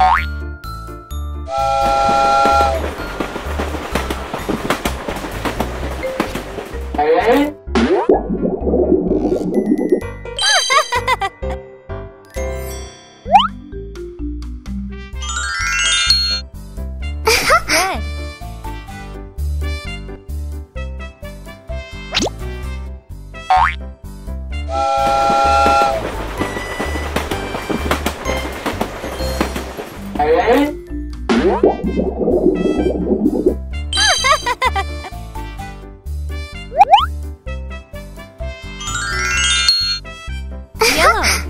Oink. 哎！啊哈哈哈哈哈！yellow。